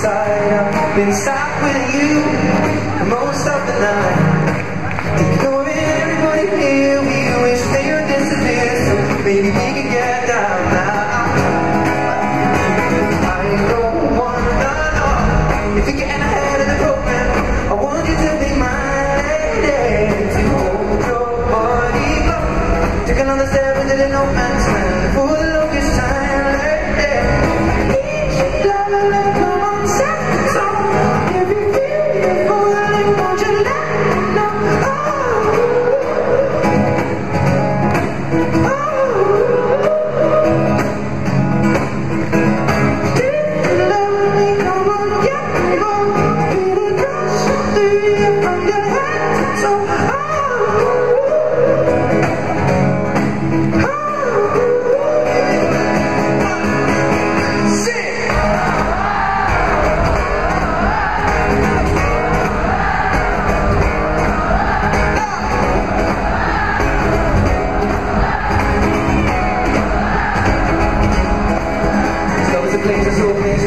Clouds on the side, I've been stuck with you most of the night. Ignoring everybody here, we wish they would disappear, so maybe we can get down now.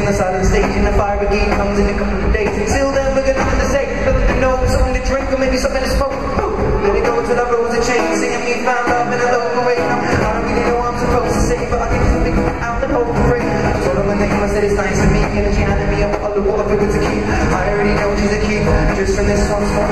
In the silent stage And the fire brigade comes in a couple of days. Until then we're gonna have to say Nothing to know, something to drink or maybe something to smoke Let it go to the roads and chains Singing me found love in a long way Now I don't really know what I'm supposed to say But I can just pick out and hope and pray I told her my name, I said it's nice to meet And she handed me a bottle of water for good to keep I already know she's a keep Just from this one small